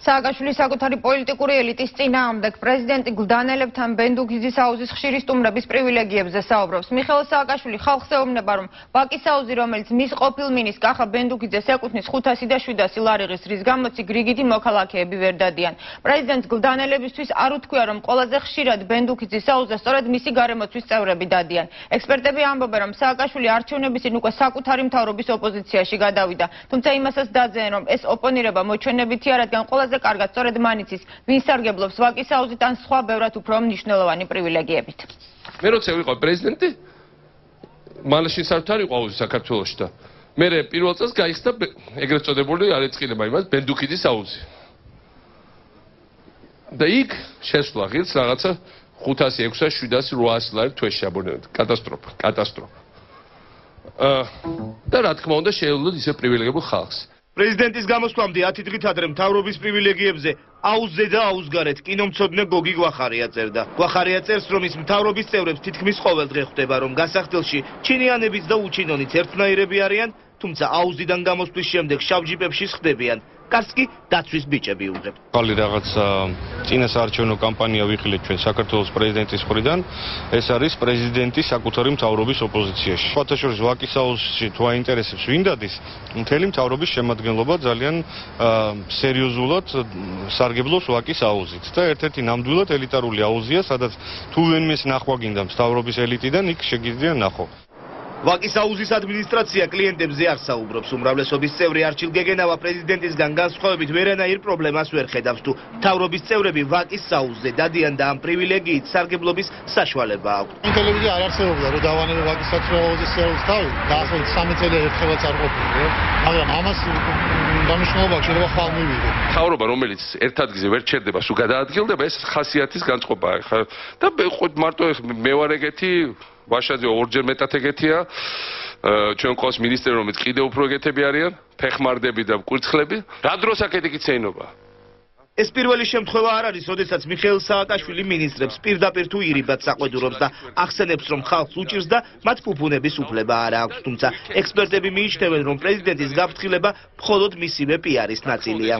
სააკაშვილის საკუთარი პოლიტიკური ელიტის წინააღმდეგ პრეზიდენტი გლდანელებთან ბენდუქიძის აუზის ხშირი სტუმრების პრივილეგიებზე საუბრობს. მიხეილ სააკაშვილი ხალხს ეუბნება, რომ ბაკის აუზი, რომელიც მის ყოფილ მინის კახა ბენდუქიძეს ეკუთვნის 500 და 700 ლარიღის, რის გამოც გრიგიდი მოქალაქეები ვერ დადიან. პრეზიდენტ გლდანელებისთვის არ უთქვია, რომ ყველაზე ხშირად ბენდუქიძის აუზზე სწორედ მისი გარემოცვის წევრები დადიან. ექსპერტები ამბობენ, რომ სააკაშვილი არჩევნების წინ უკვე საკუთარი მთავრობის ოპოზიციაში გადავიდა, თუმცა იმასაც დაძეენ, რომ ეს ოპონირება მოჩვენებითია, რადგან ყველა ყველაზე კარგად სწორედ მანიცის ვინ სარგებლობს ვაკის აუზით ან სხვა ბევრად უფრო მნიშვნელოვანი პრივილეგიებით. მე როცა ვიყავ პრეზიდენტი მალში საერთოდ იყო აუზი საქართველოში და მე პირველ წელს გაიხსნა ეგრეთ წოდებული არეწყილება იმას ბენდუქიძის აუზი. და იქ შესვლა ღირს რაღაცა 500, 600, 700, 800 ლარი თვეში აბონემენტი. კატასტროფა, კატასტროფა. აა და რა თქმა უნდა შეეძლოთ ისე პრივილეგიებულ ხალხს. პრეზიდენტის გამოსვლამდე 10 დღით ადრე მთავრობის პრივილეგიებზე აუზზე და აუზგარეთ კინომცოდნე გოგი გვახარია წერდა. გვახარია წერს, რომ ის მთავრობის წევრებს თითქმის ყოველ დღე ხვდება, რომ გასახდელში ჩინიანებიც და უჩინონიც ერთნაირები არიან, თუმცა აუზიდან გამოსვლის შემდეგ შავჯიპებში ხდებიან. კარს კი დაცვის ბიჭები უღებ. ხალი რაღაც წინასაარჩევნო კამპანია ვიხილეთ ჩვენ საქართველოს პრეზიდენტის მხრიდან. ეს არის პრეზიდენტის საკუთარი მთავრობის ოპოზიციაში. ფოთაშორის ვაკისაუსში თუ აინტერესებს ვინ დადის, მთელი მთავრობის შემადგენლობა ძალიან სერიოზულად სარგებლობს ვაკის აუზით და ერთ-ერთი ნამდვილად ელიტარული აუზია, სადაც თუ ვინმეს ნახვა გინდა მთავრობის ელიტიდან, იქ შეგიძლია ნახო. ვაკის აუზის ადმინისტრაცია კლიენტებზე არ საუბრობს. უმრავლესობის წევრი არჩილ გეგენავა პრეზიდენტისგან განსხვავებით ვერანაირ პრობლემას ვერ ხედავს თუ თავრობის წევრები ვაკის აუზზე დადიან და ამ პრივილეგიით სარგებლობის საშუალება აქვთ. ტელევიზია არ არსებობდა რომ დავანებო ვაკის აუზის წევრს თავი. დაახლოებით 3 წელი ერთხელაც არ ყოფილი, მაგრამ ამას დანიშნულება შეიძლება ხალ მივიდე. თავრობა რომელიც ერთ ადგილზე ვერ ჩერდება, სულ გადაადგილდება, ეს ხასიათის განწყობაა. ხა და მარტო მე ვარ ეგეთი ვაშაძე ორჯერ მეტად ეგეთია. ჩვენ ყავს მინისტრი რომელიც კიდევ უფრო ეგეთები არიან ფეხმარდები და კვირცხლები. რა დროს აქეთ იქ ცეინობა ეს პირველი შემთხვევა არ არის, ოდესაც მიხეილ სააკაშვილი მინისტრებს პირდაპირ თუ ირიბად საყვედურობს და ახსენებს, რომ ხალხს უჭირს და მათ ფუფუნების უფლება არ აქვს, თუმცა ექსპერტები მიიჩნევენ, რომ პრეზიდენტის გაფრთხილება მხოლოდ მისივე პიარის ნაწილია.